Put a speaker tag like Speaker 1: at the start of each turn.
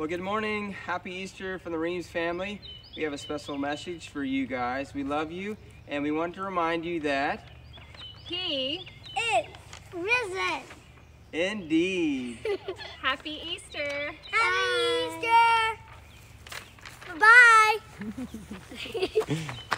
Speaker 1: Well, good morning. Happy Easter from the Reams family. We have a special message for you guys. We love you, and we want to remind you that
Speaker 2: He
Speaker 3: is risen.
Speaker 1: indeed.
Speaker 2: Happy Easter.
Speaker 3: Happy Easter. Bye.